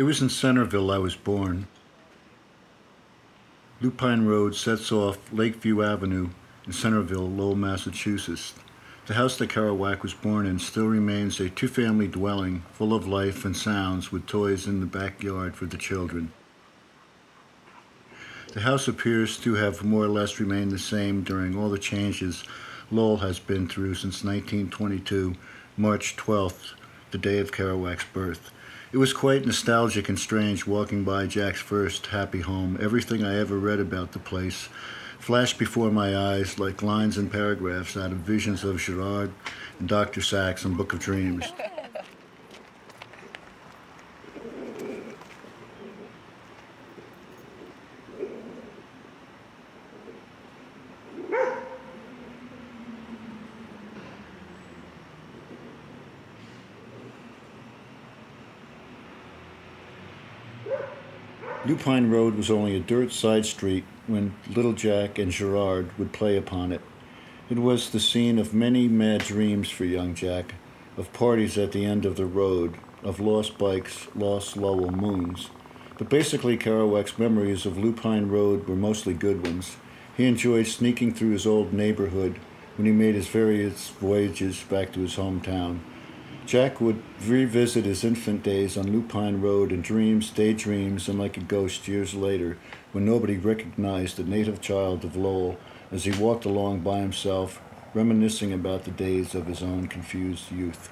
It was in Centralville I was born. Lupine Road sets off Lakeview Avenue in Centralville, Lowell, Massachusetts. The house that Kerouac was born in still remains a two-family dwelling full of life and sounds with toys in the backyard for the children. The house appears to have more or less remained the same during all the changes Lowell has been through since 1922, March 12th, the day of Kerouac's birth. It was quite nostalgic and strange walking by Jack's first happy home. Everything I ever read about the place flashed before my eyes like lines and paragraphs out of visions of Gerard and Dr. Sax and Book of Dreams. Lupine Road was only a dirt side street when Little Jack and Gerard would play upon it. It was the scene of many mad dreams for young Jack, of parties at the end of the road, of lost bikes, lost Lowell moons. But basically, Kerouac's memories of Lupine Road were mostly good ones. He enjoyed sneaking through his old neighborhood when he made his various voyages back to his hometown. Jack would revisit his infant days on Lupine Road in dreams, daydreams, and like a ghost years later, when nobody recognized the native child of Lowell as he walked along by himself, reminiscing about the days of his own confused youth.